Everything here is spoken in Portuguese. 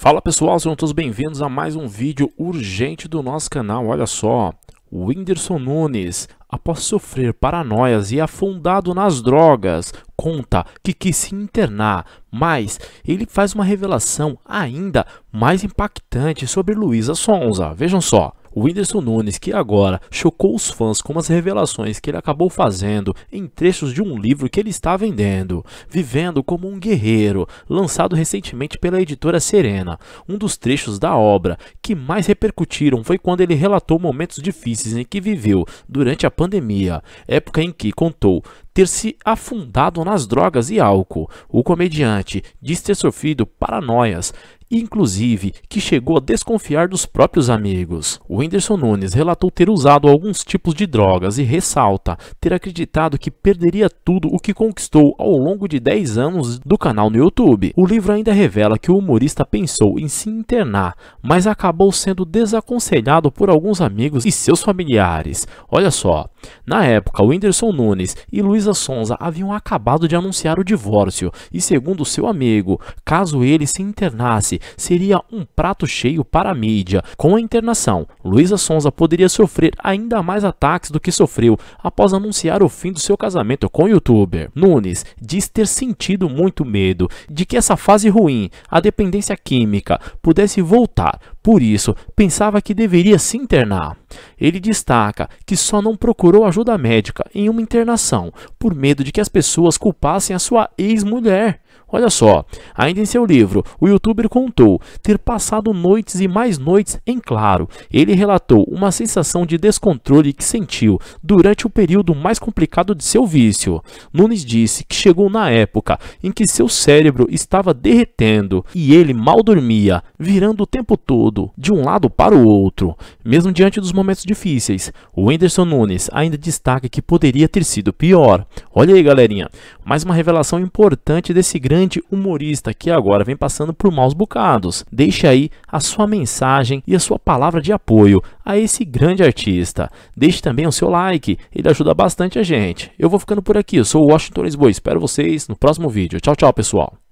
Fala pessoal, sejam todos bem-vindos a mais um vídeo urgente do nosso canal. Olha só, o Whindersson Nunes, após sofrer paranoias e afundado nas drogas, conta que quis se internar, mas ele faz uma revelação ainda mais impactante sobre Luísa Sonza. Vejam só. O Whindersson Nunes, que agora chocou os fãs com as revelações que ele acabou fazendo em trechos de um livro que ele está vendendo, Vivendo como um Guerreiro, lançado recentemente pela editora Serena. Um dos trechos da obra que mais repercutiram foi quando ele relatou momentos difíceis em que viveu durante a pandemia, época em que contou ter se afundado nas drogas e álcool. O comediante diz ter sofrido paranoias inclusive que chegou a desconfiar dos próprios amigos. O Whindersson Nunes relatou ter usado alguns tipos de drogas e ressalta ter acreditado que perderia tudo o que conquistou ao longo de 10 anos do canal no YouTube. O livro ainda revela que o humorista pensou em se internar, mas acabou sendo desaconselhado por alguns amigos e seus familiares. Olha só, na época, o Whindersson Nunes e Luísa Sonza haviam acabado de anunciar o divórcio e, segundo seu amigo, caso ele se internasse, seria um prato cheio para a mídia. Com a internação, Luísa Sonza poderia sofrer ainda mais ataques do que sofreu após anunciar o fim do seu casamento com o youtuber. Nunes diz ter sentido muito medo de que essa fase ruim, a dependência química, pudesse voltar, por isso pensava que deveria se internar. Ele destaca que só não procurou ajuda médica em uma internação por medo de que as pessoas culpassem a sua ex-mulher. Olha só, ainda em seu livro, o youtuber contou ter passado noites e mais noites em claro. Ele relatou uma sensação de descontrole que sentiu durante o período mais complicado de seu vício. Nunes disse que chegou na época em que seu cérebro estava derretendo e ele mal dormia, virando o tempo todo de um lado para o outro. Mesmo diante dos momentos difíceis, o Whindersson Nunes ainda destaca que poderia ter sido pior. Olha aí, galerinha, mais uma revelação importante desse grande grande humorista que agora vem passando por maus bocados. Deixe aí a sua mensagem e a sua palavra de apoio a esse grande artista. Deixe também o seu like, ele ajuda bastante a gente. Eu vou ficando por aqui, eu sou o Washington Lisboa, espero vocês no próximo vídeo. Tchau, tchau, pessoal.